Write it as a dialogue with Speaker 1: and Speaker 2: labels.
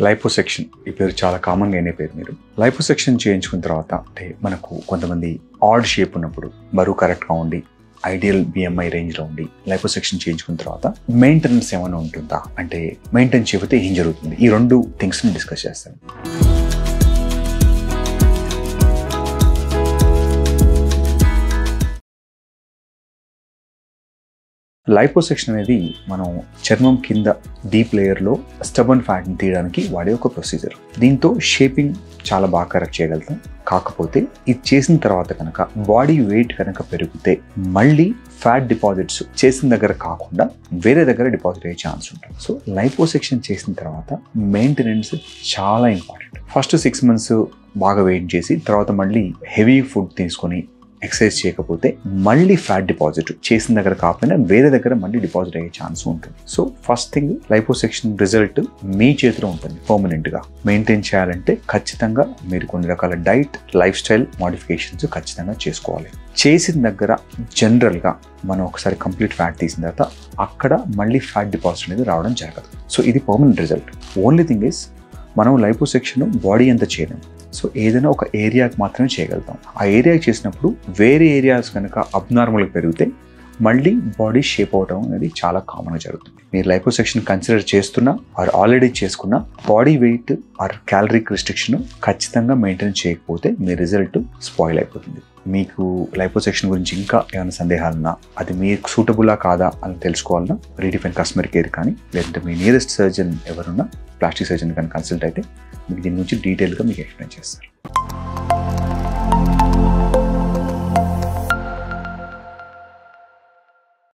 Speaker 1: Liposuction ఈ పేరు చాలా కామన్గా అయిన పేరు మీరు. లైపోసెక్షన్ చేయించుకున్న తర్వాత అంటే మనకు కొంతమంది ఆడ్ షేప్ ఉన్నప్పుడు బరువు కరెక్ట్గా ఉండి ఐడియల్ బిఎంఐ రేంజ్లో ఉండి లైపోసెక్షన్ చేయించుకున్న తర్వాత మెయింటెనెన్స్ ఏమైనా ఉంటుందా? అంటే మెయింటైన్ చేయకపోతే ఏం జరుగుతుంది? ఈ రెండు థింగ్స్ని డిస్కస్ చేస్తాను. లైపోసెక్షన్ అనేది మనం చర్మం కింద డీప్ లేయర్లో స్టబన్ ఫ్యాట్ని తీయడానికి వాడే ఒక ప్రొసీజర్ దీంతో షేపింగ్ చాలా బాగా కరెక్ట్ చేయగలుగుతాం. కాకపోతే ఇది చేసిన తర్వాత కనుక బాడీ వెయిట్ కనుక పెరిగితే మళ్ళీ ఫ్యాట్ డిపాజిట్స్ చేసిన దగ్గర కాకుండా వేరే దగ్గర డిపాజిట్ అయ్యే ఛాన్స్ ఉంటుంది. సో లైపోసెక్షన్ చేసిన తర్వాత మెయింటెనెన్స్ చాలా ఇంపార్టెంట్ ఫస్ట్ సిక్స్ మంత్స్ బాగా వెయిట్ చేసి తర్వాత మళ్ళీ హెవీ ఫుడ్ తీసుకొని ఎక్సర్సైజ్ చేయకపోతే మళ్ళీ ఫ్యాట్ డిపాజిట్ చేసిన దగ్గర కాకపోయినా వేరే దగ్గర మళ్ళీ డిపాజిట్ అయ్యే ఛాన్స్ ఉంటుంది. So first thing liposuction result మీ చేతిలో ఉంటుంది పర్మనెంట్గా మెయింటైన్ చేయాలంటే ఖచ్చితంగా మీరు కొన్ని రకాల డైట్ లైఫ్ స్టైల్ మాడిఫికేషన్స్ ఖచ్చితంగా చేసుకోవాలి. చేసిన దగ్గర జనరల్గా మనం ఒకసారి కంప్లీట్ ఫ్యాట్ తీసిన తర్వాత అక్కడ మళ్ళీ ఫ్యాట్ డిపాజిట్ అనేది రావడం జరగదు. సో ఇది permanent result only thing is మనం లైపోసెక్షన్ బాడీ అంతా చేయలేము. సో ఏదైనా ఒక ఏరియాకి మాత్రమే చేయగలుగుతాం. ఆ ఏరియాకి చేసినప్పుడు వేరే ఏరియాస్ కనుక అబ్నార్మల్గా పెరిగితే మళ్ళీ బాడీ షేప్ అవటం అనేది చాలా కామన్గా జరుగుతుంది. మీరు లైపోసెక్షన్ కన్సిడర్ చేస్తున్నా ఆర్ ఆల్రెడీ చేసుకున్న body weight or caloric restriction ఖచ్చితంగా మెయింటైన్ చేయకపోతే మీ రిజల్ట్ స్పాయిల్ అయిపోతుంది. మీకు లైపోసెక్షన్ గురించి ఇంకా ఏమైనా సందేహాలున్నా అది మీకు సూటబులా కాదా అని తెలుసుకోవాలన్నా రీడిఫైన్ కస్టమర్ కేర్ కానీ లేదంటే మీ నియరెస్ట్ సర్జన్ ఎవరున్నా ప్లాస్టిక్ సర్జన్ కానీ కన్సల్ట్ అయితే మీకు దీని గురించి డీటెయిల్గా మీకు ఎక్స్ప్లెయిన్ చేస్తారు